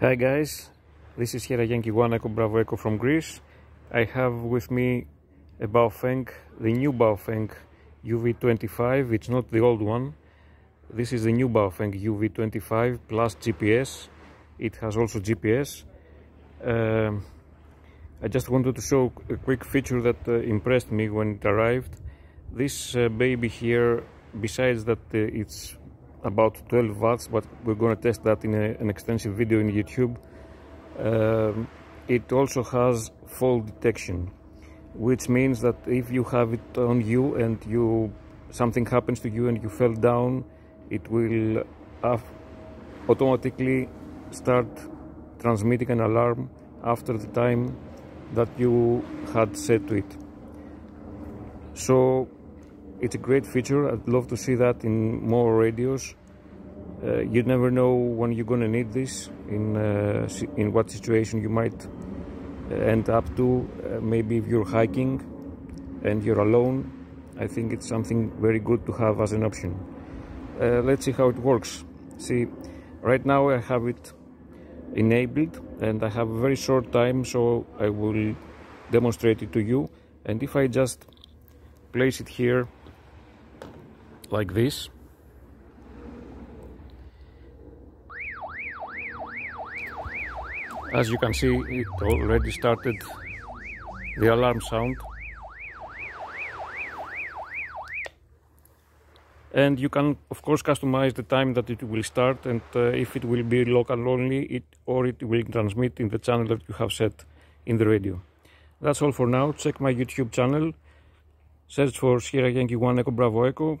Hi guys, this is Yankee 1 Echo Bravo Echo from Greece. I have with me a Baofeng, the new Baofeng UV25, it's not the old one. This is the new Baofeng UV25 plus GPS. It has also GPS. Um, I just wanted to show a quick feature that uh, impressed me when it arrived. This uh, baby here, besides that uh, it's about 12 watts but we're going to test that in a, an extensive video in YouTube. Um, it also has fall detection which means that if you have it on you and you something happens to you and you fell down it will automatically start transmitting an alarm after the time that you had set to it. So it's a great feature. I'd love to see that in more radios. Uh, you never know when you're to need this, in, uh, in what situation you might uh, end up to. Uh, maybe if you're hiking and you're alone, I think it's something very good to have as an option. Uh, let's see how it works. See, right now I have it enabled and I have a very short time, so I will demonstrate it to you. And if I just place it here like this. As you can see it already started the alarm sound. And you can of course customize the time that it will start and uh, if it will be local only it or it will transmit in the channel that you have set in the radio. That's all for now. Check my youtube channel. Search for sierra yankee 1 echo bravo echo